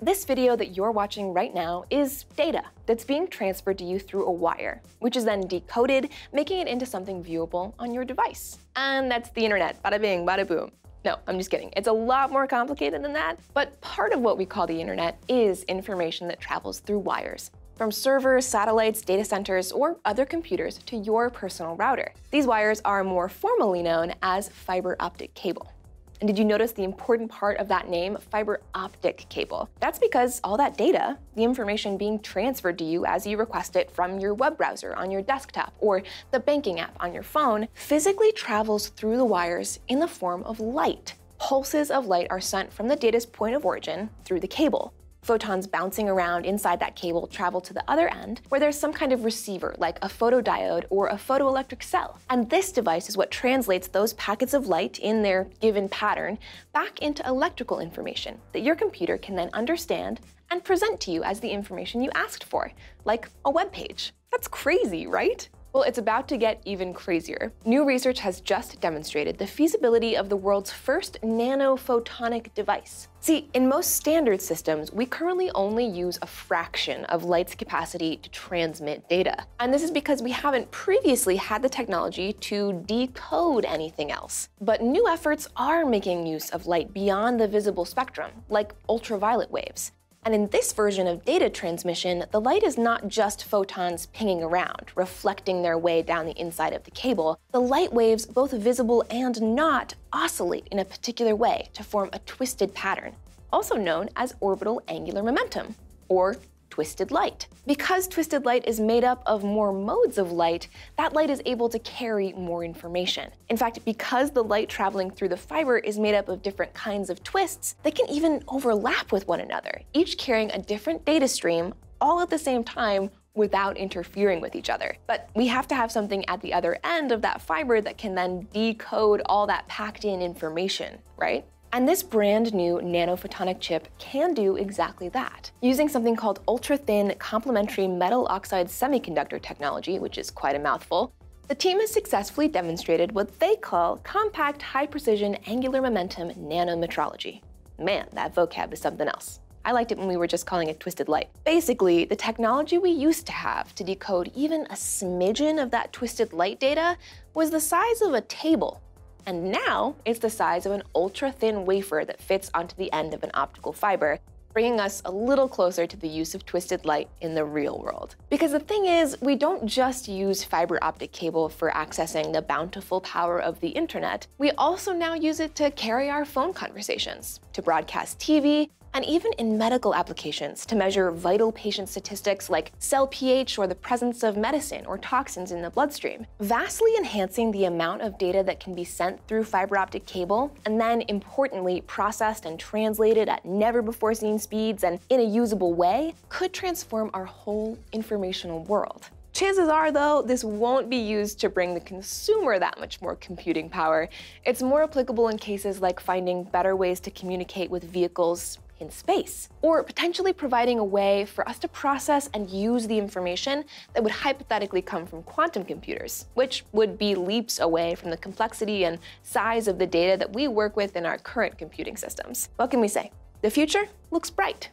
This video that you're watching right now is data that's being transferred to you through a wire, which is then decoded, making it into something viewable on your device. And that's the internet, bada bing, bada boom. No, I'm just kidding. It's a lot more complicated than that, but part of what we call the internet is information that travels through wires. From servers, satellites, data centers, or other computers to your personal router. These wires are more formally known as fiber optic cable. And did you notice the important part of that name, fiber optic cable? That's because all that data, the information being transferred to you as you request it from your web browser on your desktop or the banking app on your phone, physically travels through the wires in the form of light. Pulses of light are sent from the data's point of origin through the cable. Photons bouncing around inside that cable travel to the other end, where there's some kind of receiver, like a photodiode or a photoelectric cell. And this device is what translates those packets of light in their given pattern back into electrical information that your computer can then understand and present to you as the information you asked for, like a web page. That's crazy, right? Well, it's about to get even crazier. New research has just demonstrated the feasibility of the world's first nanophotonic device. See, in most standard systems, we currently only use a fraction of light's capacity to transmit data. And this is because we haven't previously had the technology to decode anything else. But new efforts are making use of light beyond the visible spectrum, like ultraviolet waves. And in this version of data transmission, the light is not just photons pinging around, reflecting their way down the inside of the cable. The light waves, both visible and not, oscillate in a particular way to form a twisted pattern, also known as orbital angular momentum, or twisted light. Because twisted light is made up of more modes of light, that light is able to carry more information. In fact, because the light traveling through the fiber is made up of different kinds of twists, they can even overlap with one another, each carrying a different data stream all at the same time without interfering with each other. But we have to have something at the other end of that fiber that can then decode all that packed in information, right? And this brand new nanophotonic chip can do exactly that. Using something called ultra-thin complementary metal oxide semiconductor technology, which is quite a mouthful, the team has successfully demonstrated what they call compact high-precision angular momentum nanometrology. Man, that vocab is something else. I liked it when we were just calling it twisted light. Basically, the technology we used to have to decode even a smidgen of that twisted light data was the size of a table and now it's the size of an ultra-thin wafer that fits onto the end of an optical fiber, bringing us a little closer to the use of twisted light in the real world. Because the thing is, we don't just use fiber optic cable for accessing the bountiful power of the internet, we also now use it to carry our phone conversations, to broadcast TV, and even in medical applications to measure vital patient statistics like cell pH or the presence of medicine or toxins in the bloodstream, vastly enhancing the amount of data that can be sent through fiber optic cable, and then importantly processed and translated at never before seen speeds and in a usable way, could transform our whole informational world. Chances are, though, this won't be used to bring the consumer that much more computing power. It's more applicable in cases like finding better ways to communicate with vehicles in space, or potentially providing a way for us to process and use the information that would hypothetically come from quantum computers, which would be leaps away from the complexity and size of the data that we work with in our current computing systems. What can we say? The future looks bright,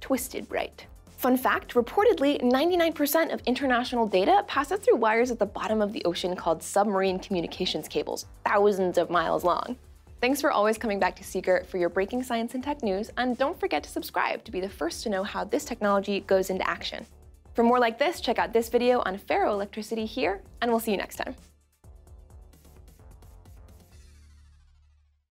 twisted bright. Fun fact, reportedly, 99% of international data passes through wires at the bottom of the ocean called submarine communications cables, thousands of miles long. Thanks for always coming back to Seeker for your breaking science and tech news, and don't forget to subscribe to be the first to know how this technology goes into action. For more like this, check out this video on ferroelectricity here, and we'll see you next time.